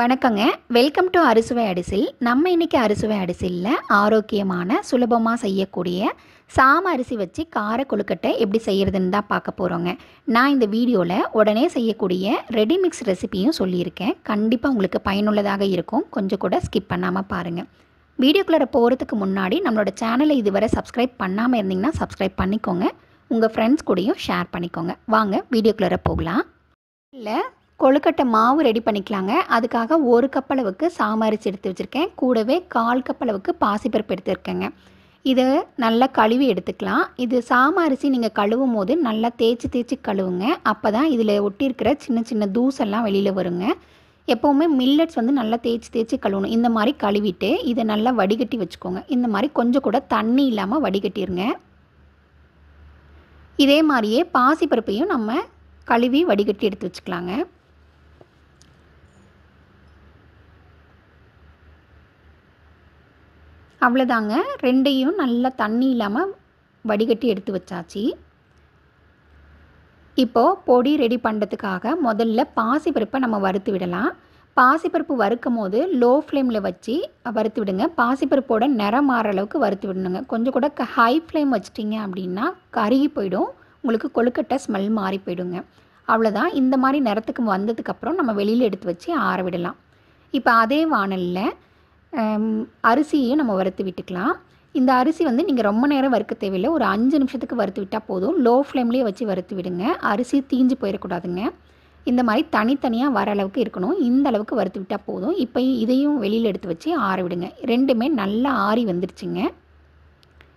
வணக்கங்க. Welcome to அறுசுவை அரிசில் நம்ம இன்னைக்கு அறுசுவை அரிசியில் ஆரோக்கியமான சுலபமாக செய்யக்கூடிய சாம அரிசி வச்சு கார கொழுக்கட்டை எப்படி செய்கிறதுன்னு தான் பார்க்க போகிறோங்க நான் இந்த வீடியோவில் உடனே செய்யக்கூடிய ரெடிமிக்ஸ் ரெசிப்பியும் ரெசிபியும் சொல்லியிருக்கேன். கண்டிப்பாக உங்களுக்கு பயனுள்ளதாக இருக்கும். கொஞ்சம் கூட ஸ்கிப் பண்ணாமல் பாருங்கள் வீடியோக்குள்ளே போகிறதுக்கு முன்னாடி நம்மளோட சேனலை இதுவரை சப்ஸ்கிரைப் பண்ணாமல் இருந்தீங்கன்னா சப்ஸ்கிரைப் பண்ணிக்கோங்க. உங்கள் ஃப்ரெண்ட்ஸ் கூடயும் ஷேர் பண்ணிக்கோங்க. வாங்க வீடியோக்குள்ளே போகலாம். இல்லை கொழுக்கட்டை மாவு ரெடி பண்ணிக்கலாங்க. அதுக்காக ஒரு கப் அளவுக்கு சாமரிசி எடுத்து வச்சுருக்கேன். கூடவே கால் கப் அளவுக்கு பாசிப்பருப்பு எடுத்துருக்கேங்க இதை நல்லா கழுவி எடுத்துக்கலாம். இது சாமரிசி நீங்கள் கழுவும் போது நல்லா தேய்ச்சி தேய்ச்சி கழுவுங்க. அப்போ தான் இதில் ஒட்டியிருக்கிற சின்ன சின்ன தூசெல்லாம் வெளியில் வருங்க. எப்போவுமே மில்லட்ஸ் வந்து நல்லா தேய்ச்சி தேய்ச்சி கழுவணும். இந்த மாதிரி கழுவிட்டு இதை நல்லா வடிகட்டி வச்சுக்கோங்க. இந்த மாதிரி கொஞ்சம் கூட தண்ணி இல்லாமல் வடிகட்டிருங்க. இதே மாதிரியே பாசிப்பருப்பையும் நம்ம கழுவி வடிகட்டி எடுத்து வச்சுக்கலாங்க. அவ்வளோதாங்க. ரெண்டையும் நல்லா தண்ணி இல்லாமல் வடிகட்டி எடுத்து வச்சாச்சு. இப்போது பொடி ரெடி பண்ணுறதுக்காக முதல்ல பாசிப்பருப்பை நம்ம வறுத்து விடலாம். பாசிப்பருப்பு வறுக்கும் போது லோ ஃப்ளேமில் வச்சு வறுத்து விடுங்க. பாசிப்பருப்போட நிறம் மாற அளவுக்கு வறுத்து விடணுங்க. கொஞ்சம் கூட ஹை ஃப்ளேம் வச்சிட்டிங்க அப்படின்னா கருகி போயிடும். உங்களுக்கு கொழுக்கட்டை ஸ்மெல் மாறி போயிடுங்க. அவ்வளோதான். இந்த மாதிரி நிறத்துக்கு வந்ததுக்கப்புறம் நம்ம வெளியில் எடுத்து வச்சு ஆற விடலாம். இப்போ அதே வானலில் அரிசியையும் நம்ம வறுத்து விட்டுக்கலாம். இந்த அரிசி வந்து நீங்கள் ரொம்ப நேரம் வறுக்க தேவையில்லை. ஒரு அஞ்சு நிமிஷத்துக்கு வறுத்து விட்டால் போதும். லோ ஃப்ளேம்லேயே வச்சு வறுத்து விடுங்க. அரிசி தீஞ்சு போயிடக்கூடாதுங்க. இந்த மாதிரி தனித்தனியாக வர அளவுக்கு இருக்கணும். இந்த அளவுக்கு வறுத்து விட்டால் போதும். இப்போ இதையும் வெளியில் எடுத்து வச்சு ஆற விடுங்க. ரெண்டுமே நல்லா ஆறி வந்துருச்சுங்க.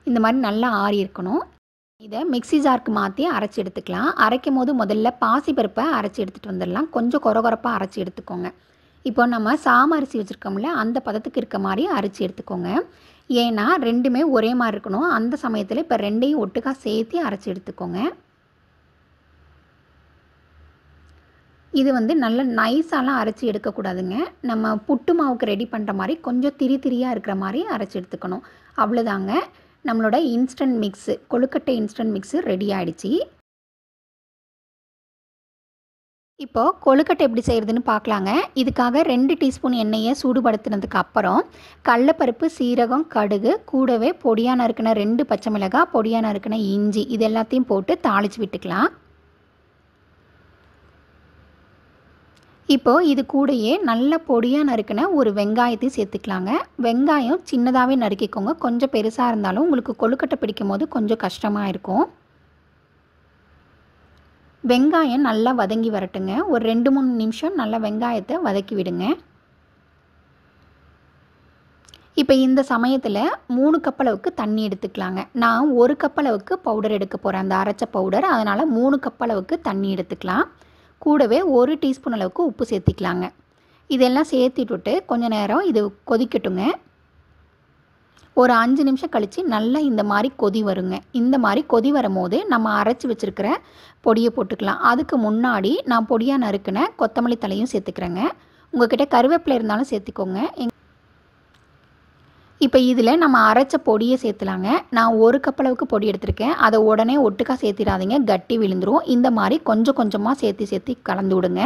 இந்த மாதிரி நல்லா ஆறி இருக்கணும். இதை மிக்ஸி ஜாருக்கு மாற்றி அரைச்சி எடுத்துக்கலாம். அரைக்கும் போது முதல்ல பாசிப்பருப்பை அரைச்சி எடுத்துகிட்டு வந்துடலாம். கொஞ்சம் கொரகொரப்பாக அரைச்சி எடுத்துக்கோங்க. இப்போ நம்ம சாம அரிசி வச்சுருக்கோம்ல அந்த பதத்துக்கு இருக்க மாதிரி அரைச்சி எடுத்துக்கோங்க. ஏன்னா ரெண்டுமே ஒரே மாதிரி இருக்கணும். அந்த சமயத்தில் இப்போ ரெண்டையும் ஒட்டுக்கா சேர்த்து அரைச்சி எடுத்துக்கோங்க. இது வந்து நல்ல நைஸாலாம் அரைச்சி எடுக்கக்கூடாதுங்க. நம்ம புட்டு மாவுக்கு ரெடி பண்ணுற மாதிரி கொஞ்சம் திரி திரியாக இருக்கிற மாதிரி அரைச்சி எடுத்துக்கணும். அவ்வளோதாங்க நம்மளோட இன்ஸ்டன்ட் மிக்ஸு கொழுக்கட்டை இன்ஸ்டன்ட் மிக்ஸு ரெடி ஆகிடுச்சி இப்போது கொழுக்கட்டை எப்படி செய்கிறதுன்னு பார்க்கலாங்க. இதுக்காக ரெண்டு டீஸ்பூன் எண்ணெயை சூடுபடுத்தினதுக்கு அப்புறம் கடலப்பருப்பு சீரகம் கடுகு கூடவே பொடியாக நறுக்கின ரெண்டு பச்சை மிளகாய் பொடியாக நறுக்கின இஞ்சி இது எல்லாத்தையும் போட்டு தாளித்து விட்டுக்கலாம். இப்போது இது கூடயே நல்ல பொடியாக நறுக்கின ஒரு வெங்காயத்தையும் சேர்த்துக்கலாங்க. வெங்காயம் சின்னதாகவே நறுக்கிக்கோங்க. கொஞ்சம் பெருசாக இருந்தாலும் உங்களுக்கு கொழுக்கட்டை பிடிக்கும் போது கொஞ்சம் கஷ்டமாக இருக்கும். வெங்காயம் நல்லா வதங்கி வரட்டுங்க. ஒரு ரெண்டு மூணு நிமிஷம் நல்லா வெங்காயத்தை வதக்கி விடுங்க. இப்போ இந்த சமயத்தில் மூணு கப் அளவுக்கு தண்ணி எடுத்துக்கலாங்க. நான் ஒரு கப் அளவுக்கு பவுடர் எடுக்க போகிறேன் அந்த அரைச்ச பவுடர் அதனால் மூணு கப் அளவுக்கு தண்ணி எடுத்துக்கலாம். கூடவே ஒரு டீஸ்பூன் அளவுக்கு உப்பு சேர்த்திக்கலாங்க. இதெல்லாம் சேர்த்திட்டுட்டு கொஞ்சம் நேரம் இது கொதிக்கட்டுங்க. ஒரு அஞ்சு நிமிஷம் கழித்து நல்லா இந்த மாதிரி கொதி வருங்க. இந்த மாதிரி கொதி வரும்போது நம்ம அரைச்சி வச்சுருக்கிற பொடியை போட்டுக்கலாம். அதுக்கு முன்னாடி நான் பொடியாக நறுக்கின கொத்தமல்லி தலையும் சேர்த்துக்கிறேங்க. உங்கள்கிட்ட கருவேப்பிலை இருந்தாலும் சேர்த்துக்கோங்க. இப்போ இதில் நம்ம அரைச்ச பொடியை சேர்த்துலாங்க. நான் ஒரு கப் அளவுக்கு பொடி எடுத்திருக்கேன். அதை உடனே ஒட்டுக்கா சேர்த்திடாதீங்க. கட்டி விழுந்துரும். இந்த மாதிரி கொஞ்சம் கொஞ்சமாக சேர்த்து சேர்த்து கலந்து விடுங்க.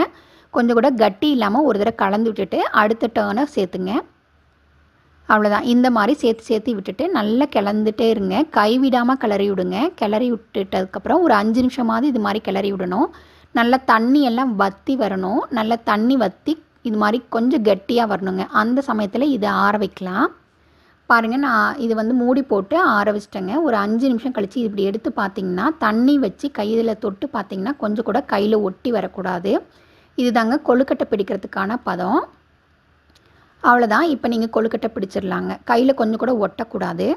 கொஞ்சம் கூட கட்டி இல்லாமல் ஒரு தடவை கலந்து விட்டுட்டு அடுத்த டேர்னை சேர்த்துங்க. அவ்வளோதான் இந்த மாதிரி சேர்த்து சேர்த்து விட்டுட்டு நல்லா கிளந்துட்டே இருங்க. கைவிடாமல் கிளறி விடுங்க. கிளறி விட்டுட்டதுக்கப்புறம் ஒரு அஞ்சு நிமிஷமாவது இது மாதிரி கிளறி விடணும். நல்லா தண்ணி எல்லாம் வற்றி வரணும். நல்லா தண்ணி வற்றி இது மாதிரி கொஞ்சம் கட்டியாக வரணுங்க. அந்த சமயத்தில் இதை ஆற வைக்கலாம். பாருங்கள் நான் இது வந்து மூடி போட்டு ஆற வச்சிட்டேங்க. ஒரு அஞ்சு நிமிஷம் கழித்து இப்படி எடுத்து பார்த்தீங்கன்னா தண்ணி வச்சு கையில் தொட்டு பார்த்தீங்கன்னா கொஞ்சம் கூட கையில் ஒட்டி வரக்கூடாது. இது தாங்க கொழுக்கட்டை பிடிக்கிறதுக்கான பதம். அவ்வளோதான் இப்போ நீங்கள் கொழுக்கட்டை பிடிச்சிடலாங்க. கையில் கொஞ்சம் கூட ஒட்டக்கூடாது.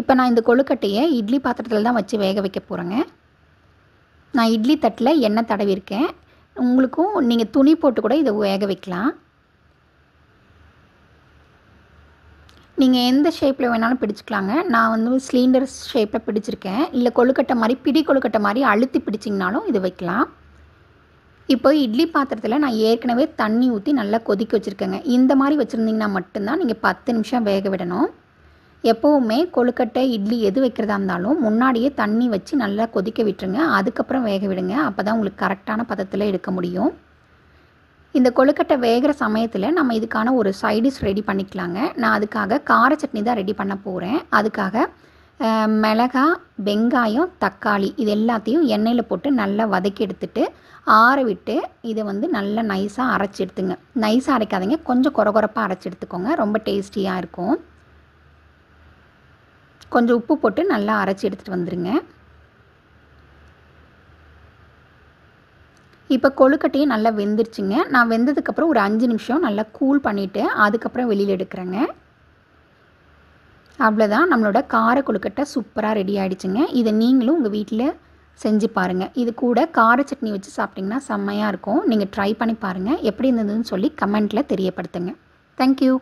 இப்போ நான் இந்த கொழுக்கட்டையை இட்லி பாத்திரத்தில் தான் வச்சு வேக வைக்க போகிறேங்க நான் இட்லி தட்டில் எண்ணெய் தடவிருக்கேன். உங்களுக்கும் நீங்கள் துணி போட்டு கூட இதை வேக வைக்கலாம். நீங்கள் எந்த ஷேப்பில் வேணாலும் பிடிச்சிக்கலாங்க. நான் வந்து சிலிண்டர் ஷேப்பில் பிடிச்சிருக்கேன். இல்லை கொழுக்கட்டை மாதிரி பிடி கொழுக்கட்டை மாதிரி அழுத்தி பிடிச்சிங்கனாலும் இது வைக்கலாம். இப்போ இட்லி பாத்திரத்தில் நான் ஏற்கனவே தண்ணி ஊற்றி நல்லா கொதிக்க வச்சுருக்கேங்க. இந்த மாதிரி வச்சுருந்தீங்கன்னா மட்டும்தான் நீங்கள் பத்து நிமிஷம் வேக விடணும். எப்போவுமே கொழுக்கட்டை இட்லி எது வைக்கிறதா இருந்தாலும் முன்னாடியே தண்ணி வச்சு நல்லா கொதிக்க விட்டுருங்க. அதுக்கப்புறம் வேக விடுங்க. அப்போ தான் உங்களுக்கு கரெக்டான பதத்தில் எடுக்க முடியும். இந்த கொழுக்கட்டை வேகிற சமயத்தில் நம்ம இதுக்கான ஒரு சைடிஷ் ரெடி பண்ணிக்கலாங்க. நான் அதுக்காக கார சட்னி தான் ரெடி பண்ண போகிறேன் அதுக்காக மிளகா வெங்காயம் தக்காளி இது எல்லாத்தையும் எண்ணெயில் போட்டு நல்லா வதக்கி எடுத்துட்டு ஆற விட்டு இதை வந்து நல்லா நைஸாக அரைச்சி எடுத்துங்க. நைஸாக அரைக்காதீங்க. கொஞ்சம் குறகுறப்பாக அரைச்சி எடுத்துக்கோங்க. ரொம்ப டேஸ்டியாக இருக்கும். கொஞ்சம் உப்பு போட்டு நல்லா அரைச்சி எடுத்துகிட்டு வந்துடுங்க இப்போ கொழுக்கட்டையும் நல்லா வெந்துருச்சுங்க. நான் வெந்ததுக்கப்புறம் ஒரு அஞ்சு நிமிஷம் நல்லா கூல் பண்ணிவிட்டு அதுக்கப்புறம் வெளியில் எடுக்கிறேங்க. அவ்வளோதான் நம்மளோட கார கொழுக்கட்டை சூப்பராக ரெடி ஆகிடுச்சுங்க இதை நீங்களும் உங்கள் வீட்டில் செஞ்சு பாருங்கள் இது கூட கார சட்னி வச்சு சாப்பிட்டிங்கன்னா செம்மையாக இருக்கும். நீங்கள் ட்ரை பண்ணி பாருங்கள் எப்படி இருந்ததுன்னு சொல்லி கமெண்ட்டில் தெரியப்படுத்துங்க. தேங்க்யூ